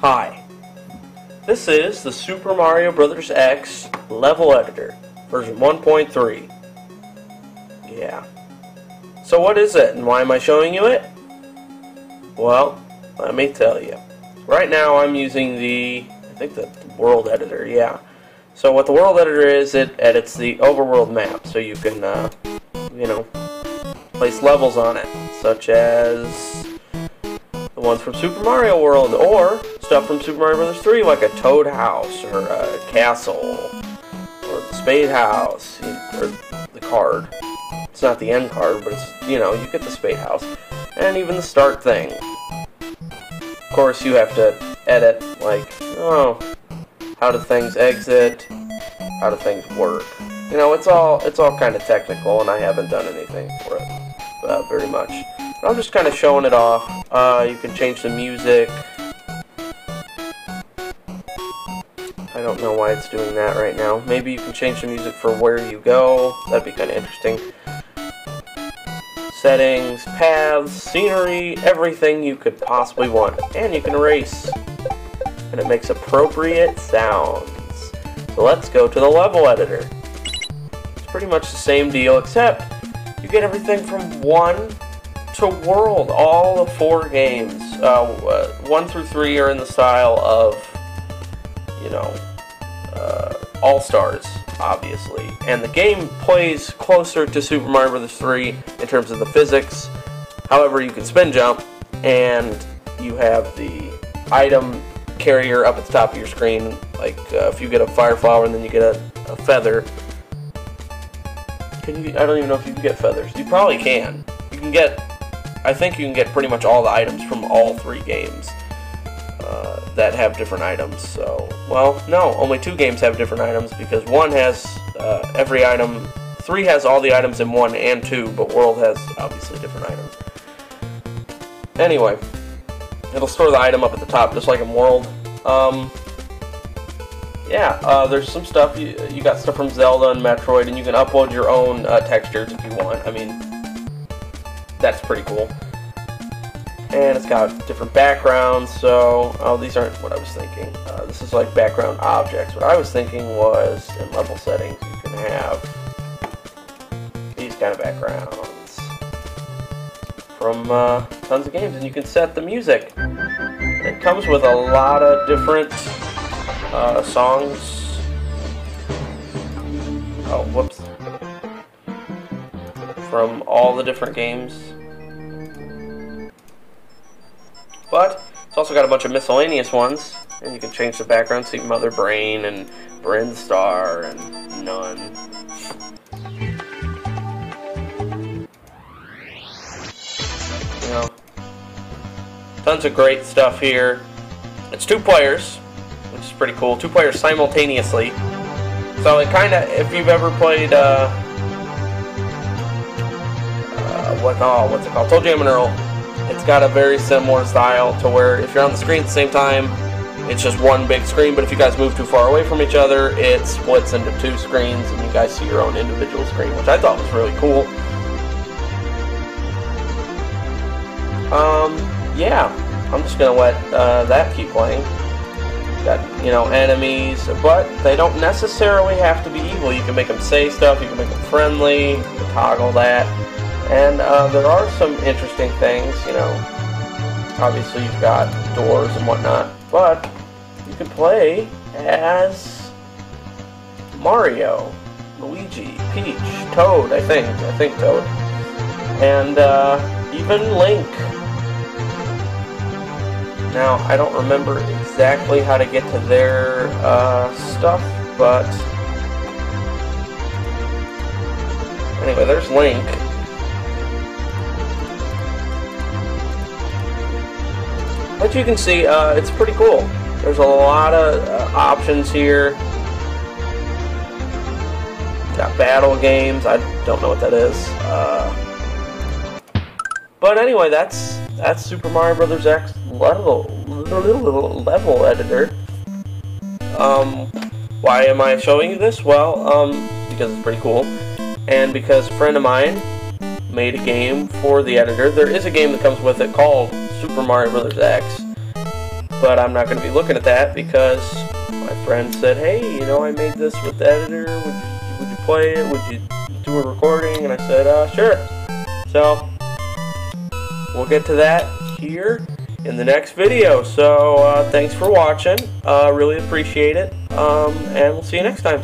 Hi, this is the Super Mario Bros. X level editor, version 1.3. Yeah. So what is it, and why am I showing you it? Well, let me tell you. Right now I'm using the, I think the world editor, yeah. So what the world editor is, it edits the overworld map, so you can, uh, you know, place levels on it, such as the ones from Super Mario World, or stuff from Super Mario Bros. 3, like a Toad House, or a castle, or the Spade House, or the card. It's not the end card, but it's, you know, you get the Spade House. And even the start thing. Of course, you have to edit, like, oh, how do things exit, how do things work. You know, it's all it's all kind of technical, and I haven't done anything for it uh, very much. I'm just kind of showing it off. Uh, you can change the music. Know why it's doing that right now. Maybe you can change the music for where you go. That'd be kind of interesting. Settings, paths, scenery, everything you could possibly want. And you can erase. And it makes appropriate sounds. So let's go to the level editor. It's pretty much the same deal, except you get everything from one to world. All the four games, uh, one through three, are in the style of, you know, uh, All Stars, obviously. And the game plays closer to Super Mario Bros. 3 in terms of the physics. However, you can spin jump, and you have the item carrier up at the top of your screen. Like uh, if you get a fire flower and then you get a, a feather. Can you? I don't even know if you can get feathers. You probably can. You can get. I think you can get pretty much all the items from all three games uh, that have different items. So, well, no, only two games have different items because one has uh, every item. Three has all the items in one and two, but World has obviously different items. Anyway, it'll store the item up at the top just like in World. Um, yeah, uh, there's some stuff, you, you got stuff from Zelda and Metroid, and you can upload your own uh, textures if you want. I mean, that's pretty cool. And it's got different backgrounds, so, oh, these aren't what I was thinking. Uh, this is like background objects. What I was thinking was, in level settings, you can have these kind of backgrounds from uh, tons of games, and you can set the music. It comes with a lot of different uh, songs. Oh, whoops. From all the different games. But it's also got a bunch of miscellaneous ones. And you can change the background, see Mother Brain and Brinstar and None. You know, tons of great stuff here. It's two players, which is pretty cool. Two players simultaneously. So it kind of, if you've ever played, uh, uh, what, oh, what's it called? Toe and Earl. It's got a very similar style to where if you're on the screen at the same time, it's just one big screen, but if you guys move too far away from each other, it splits into two screens and you guys see your own individual screen, which I thought was really cool. Um, yeah, I'm just gonna let uh, that keep playing. Got, you know, enemies, but they don't necessarily have to be evil. You can make them say stuff, you can make them friendly, toggle that. And uh, there are some interesting things, you know. Obviously, you've got doors and whatnot, but you can play as Mario, Luigi, Peach, Toad, I think. I think Toad. And uh, even Link. Now, I don't remember exactly how to get to their uh, stuff, but anyway, there's Link. But you can see, uh, it's pretty cool. There's a lot of uh, options here. Got battle games. I don't know what that is. Uh, but anyway, that's that's Super Mario Brothers X level level editor. Um, why am I showing you this? Well, um, because it's pretty cool, and because a friend of mine made a game for the editor. There is a game that comes with it called Super Mario Bros. X. but I'm not going to be looking at that because my friend said, hey, you know, I made this with the editor, would you, would you play it, would you do a recording, and I said, uh, sure. So, we'll get to that here in the next video. So, uh, thanks for watching, uh, really appreciate it, um, and we'll see you next time.